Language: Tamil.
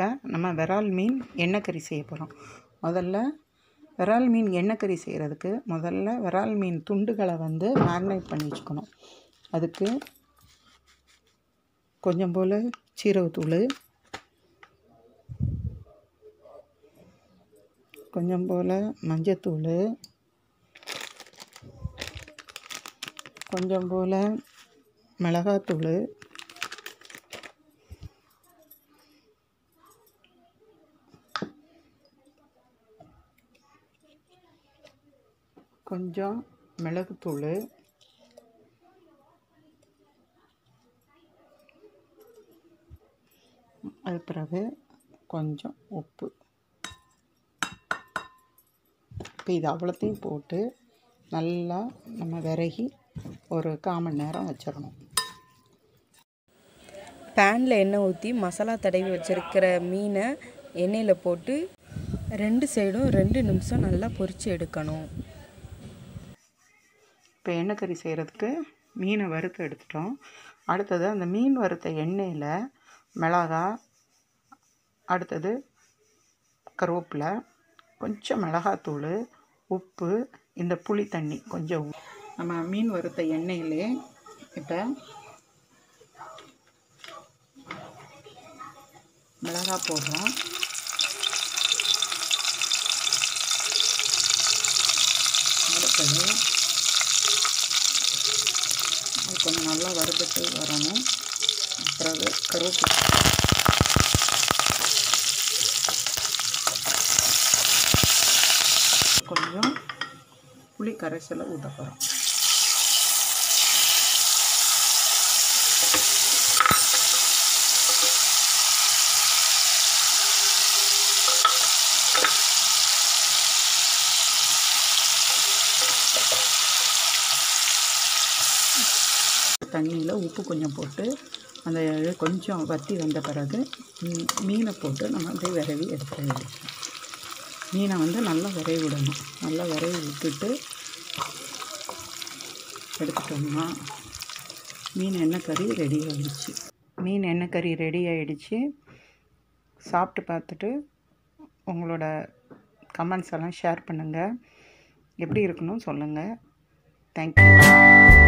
இப்போ நம்ம விரால் மீன் எண்ணெய் கறி செய்ய போகிறோம் முதல்ல விரால் மீன் எண்ணெய் கறி செய்கிறதுக்கு முதல்ல விரால் மீன் துண்டுகளை வந்து மேக்னேட் பண்ணி வச்சுக்கணும். அதுக்கு கொஞ்சம் போல் சீரகத்தூள் கொஞ்சம் போல் மஞ்சத்தூள் கொஞ்சம் போல் மிளகாத்தூள் கொஞ்சம் மிளகுத்தூள். அது பிறகு கொஞ்சம் உப்பு. இப்போ இது அவ்வளோத்தையும் போட்டு நல்லா நம்ம விறகி ஒரு கால் மணி நேரம் வச்சிடணும். பேனில் எண்ணெய் ஊற்றி மசாலா தடவி வச்சுருக்கிற மீனை எண்ணெயில் போட்டு ரெண்டு சைடும் ரெண்டு நிமிஷம் நல்லா பொரித்து எடுக்கணும். இப்போ எண்ணெய் கறி செய்கிறதுக்கு மீனை வறுத்து எடுத்துட்டோம். அடுத்தது அந்த மீன் வறுத்த எண்ணெயில் மிளகா அடுத்தது கருவேப்பிலை கொஞ்சம் மிளகாத்தூள் உப்பு இந்த புளி தண்ணி கொஞ்சம் நம்ம மீன் வறுத்த எண்ணெயிலே இப்போ மிளகா போடுறோம். அடுத்தது அது கொஞ்சம் நல்லா வரணும். பிறகு கருவேப்பிலை. கொஞ்சம் புளி கரைசலை ஊற்ற போகிறோம் தண்ணியில் உப்பு கொஞ்சம் போட்டு அந்த கொஞ்சம் வற்றி வந்த பிறகு மீனை போட்டு நம்ம அப்படியே விரவி எடுத்துட வேண்டியது மீனை வந்து நல்லா விரவி விடணும். நல்லா விரவி விட்டுட்டு எடுத்துட்டோம்னா மீன் எண்ணெய் கறி ரெடி ஆகிடுச்சு மீன் எண்ணெய் கறி ரெடி ஆகிடுச்சு சாப்பிட்டு பார்த்துட்டு உங்களோட கமெண்ட்ஸ் எல்லாம் ஷேர் பண்ணுங்கள் எப்படி இருக்கணும் சொல்லுங்கள் தேங்க்யூ